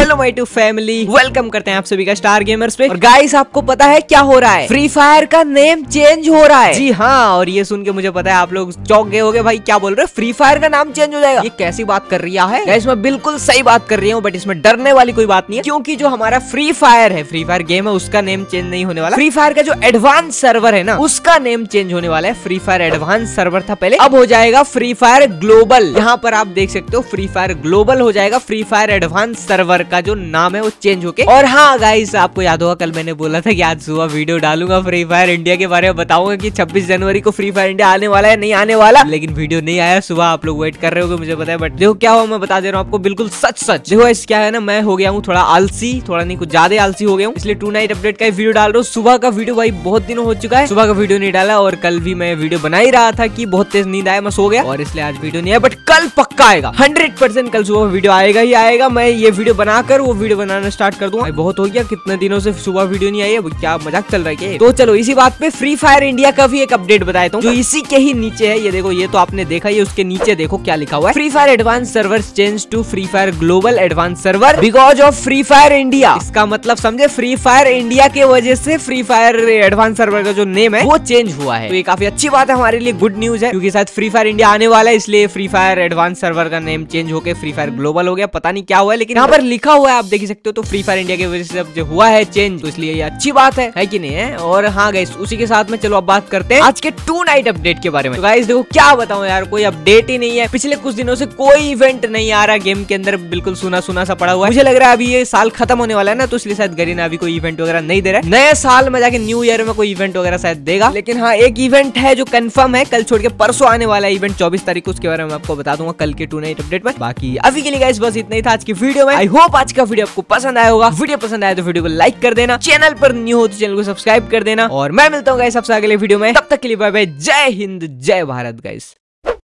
Hello my to family welcome करते हैं आप सभी का स्टार गेमर्स पे। और गाइस आपको पता है क्या हो रहा है? फ्री फायर का नेम चेंज हो रहा है। जी हाँ और ये सुन के मुझे पता है आप लोग चौक गए होगे भाई क्या बोल रहे हो? फ्री फायर का नाम चेंज हो जाएगा। ये कैसी बात कर रही है गाइस मैं बिल्कुल सही बात कर रही हूँ बट इसमें डरने वाली कोई बात नहीं है क्योंकि जो हमारा फ्री फायर है फ्री फायर गेम है उसका नेम चेंज नहीं होने वाला। फ्री फायर का जो एडवांस सर्वर है ना उसका नेम चेंज होने वाला है। फ्री फायर एडवांस सर्वर था पहले अब हो जाएगा फ्री फायर ग्लोबल यहाँ पर आप देख सकते हो फ्री फायर ग्लोबल हो जाएगा फ्री फायर एडवांस सर्वर का जो नाम है वो चेंज होके। और हाँ गाइस आपको याद होगा, कल मैंने बोला था कि आज सुबह वीडियो डालूँगा फ्री फायर इंडिया के बारे में, बताऊँगा कि 26 जनवरी को फ्री फायर इंडिया आने वाला है नहीं आने वाला। लेकिन वीडियो नहीं आया, सुबह आप लोग वेट कर रहे हो मुझे पता है बट देखो क्या हुआ, मैं बता दे रहा हूँ आपको, बिल्कुल सच सच देखो इस क्या है ना, मैं हो गया हूँ थोड़ा आलसी, थोड़ा नहीं, कुछ ज़्यादा आलसी हो गया हूँ, इसलिए टू नाइट अपडेट का वीडियो डाल रहा हूँ। सुबह का वीडियो भाई, बहुत दिनों हो चुका है। सुबह का वीडियो नहीं डाला और कल भी मैं वीडियो बना ही रहा था की बहुत तेज नींद आया, मैं सो गया। और इसलिए आज वीडियो नहीं आया बट कल पक्का आएगा। हंड्रेड कल सुबह वीडियो आएगा ही आएगा, मैं ये वीडियो बनाकर वो वीडियो बनाना स्टार्ट कर दूँगा बहुत हो गया, कितने दिनों से सुबह वीडियो नहीं आई है क्या मज़ाक चल रहा है तो चलो, इसी बात पे फ्री फायर इंडिया का भी एक अपडेट बताया था। जो इसी के ही नीचे है, ये देखो, ये तो आपने देखा, ये उसके नीचे देखो क्या लिखा हुआ है। Free Fire advance server change to Free Fire global advance server because of Free Fire India इसका मतलब समझे फ्री फायर इंडिया के वजह से फ्री फायर एडवांस सर्वर का जो नेम है, वो चेंज हुआ है। तो ये काफ़ी अच्छी बात है, हमारे लिए गुड न्यूज़ है, क्योंकि शायद फ्री फायर इंडिया आने वाला है, इसलिए फ्री फायर एडवांस सर्वर का नेम चेंज होकर फ्री फायर ग्लोबल हो गया, पता नहीं क्या हुआ है, लेकिन यहाँ पर लिखा हुआ है आप देख सकते हो तो फ्री फायर इंडिया की वजह से अब जो हुआ है चेंज तो इसलिए ये अच्छी बात है, है कि नहीं है? और हाँ गाइस उसी के साथ में चलो अब बात करते हैं आज के टू नाइट अपडेट के बारे में। तो गाइस देखो क्या बताऊँ यार कोई अपडेट ही नहीं है। पिछले कुछ दिनों से कोई इवेंट नहीं आ रहा गेम के अंदर बिल्कुल सुना सुना सा पड़ा हुआ है। मुझे लग रहा है अभी ये साल खत्म होने वाला है ना तो इसलिए शायद गरीना अभी कोई इवेंट वगैरह नहीं दे रहा है। नए साल में जाके न्यू ईयर में कोई इवेंट वगैरह शायद देगा। लेकिन हाँ एक इवेंट है जो कन्फर्म है कल छोड़ के परसों आने वाला इवेंट चौबीस तारीख को उसके बारे में आपको बता दूँगा कल के टू नाइट अपडेट में बाकी अभी के लिए गाइस बस इतना ही था आज की वीडियो में। आई होप आज का वीडियो आपको पसंद आया होगा, वीडियो पसंद आया तो वीडियो को लाइक कर देना चैनल पर न्यू हो तो चैनल को सब्सक्राइब कर देना और मैं मिलता हूँ सबसे अगले वीडियो में, तब तक के लिए बाय बाय जय हिंद, जय भारत गाइस